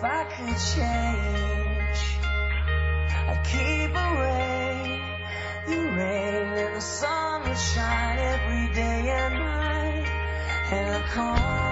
if I could change, I'd keep away the rain and the sun would shine every day and night, and I'd come.